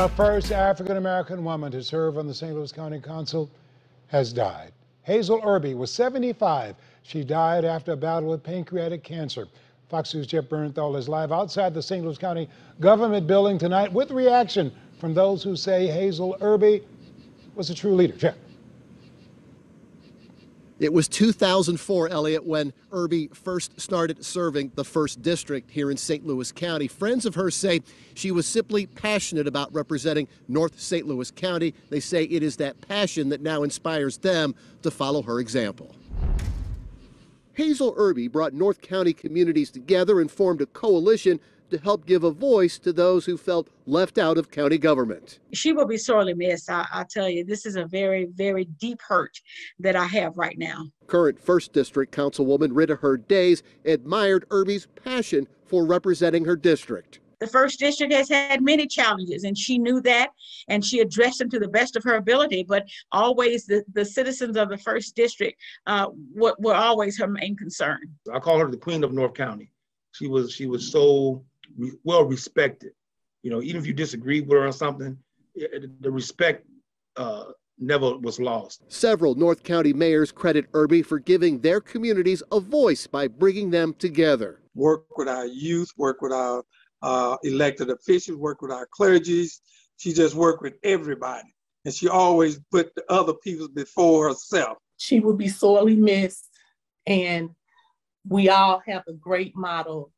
The first African American woman to serve on the St. Louis County Council has died. Hazel Erby was 75. She died after a battle with pancreatic cancer. Fox News' Jeff Bernthal is live outside the St. Louis County government building tonight with reaction from those who say Hazel Erby was a true leader. Jeff. It was 2004, Elliot, when Erby first started serving the 1st District here in St. Louis County. Friends of hers say she was simply passionate about representing North St. Louis County. They say it is that passion that now inspires them to follow her example. Hazel Erby brought North County communities together and formed a coalition to help give a voice to those who felt left out of county government. She will be sorely missed. I, I tell you, this is a very, very deep hurt that I have right now. Current 1st District Councilwoman Rita Heard Days admired Erby's passion for representing her district. The first district has had many challenges, and she knew that, and she addressed them to the best of her ability. But always, the, the citizens of the first district uh, were, were always her main concern. I call her the queen of North County. She was she was so re- well respected. You know, even if you disagreed with her on something, the respect uh, never was lost. Several North County mayors credit Erby for giving their communities a voice by bringing them together. Work with our youth, work with our uh, elected officials, work with our clergies. She just worked with everybody. And she always put the other people before herself. She will be sorely missed. And we all have a great model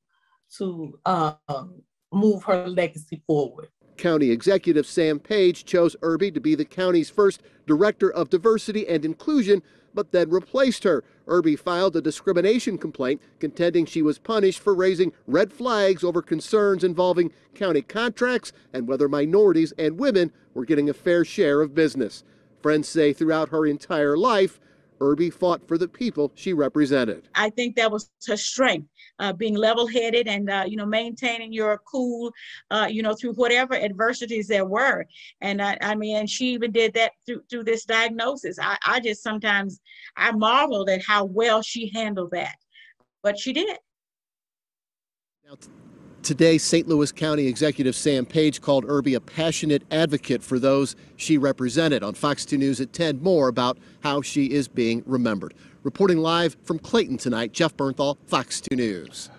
to um, move her legacy forward. County Executive Sam Page chose Erby to be the county's first Director of Diversity and Inclusion, but then replaced her. Erby filed a discrimination complaint contending she was punished for raising red flags over concerns involving county contracts and whether minorities and women were getting a fair share of business. Friends say throughout her entire life, Erby fought for the people she represented. I think that was her strength, uh, being level-headed and uh, you know maintaining your cool, uh, you know through whatever adversities there were. And I, I mean, she even did that through through this diagnosis. I, I just sometimes I marveled at how well she handled that, but she did. Now, Today, St. Louis County Executive Sam Page called Erby a passionate advocate for those she represented. On Fox 2 News at 10, more about how she is being remembered. Reporting live from Clayton tonight, Jeff Bernthal, Fox 2 News.